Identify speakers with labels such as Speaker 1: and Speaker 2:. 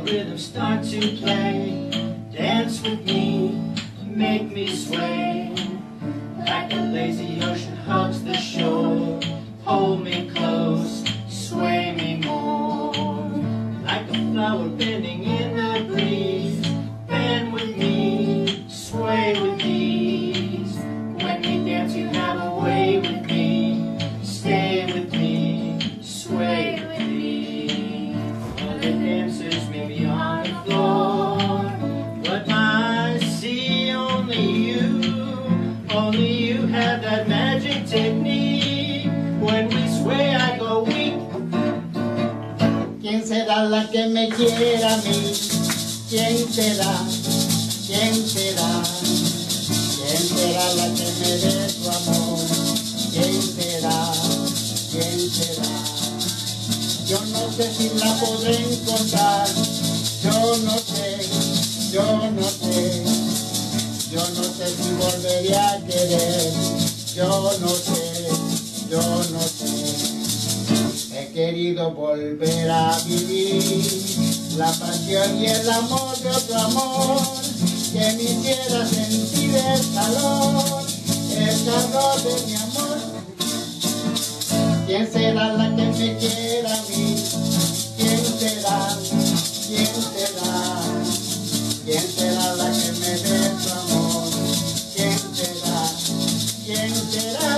Speaker 1: rhythm start to play. Dance with me, make me sway. Like a lazy ocean hugs the shore. Hold me close, sway me more. Like a flower bending in the breeze. Bend with me, sway with ease. When we dance, you have a way with me. Stay with me, sway with me. Dancers be the floor,
Speaker 2: ¿Quién será la que me quiera a mí? ¿Quién será? ¿Quién será? ¿Quién será la que me dé su amor? ¿Quién será? ¿Quién será? Yo no sé si la podré encontrar. Yo no sé, yo no sé. Yo no sé si volveré a querer. Yo no sé, yo no sé. He querido volver a vivir la pasión y el amor de otro amor que me hiciera sentir el calor, el calor de mi amor. ¿Quién será la que me quiere? quien quiera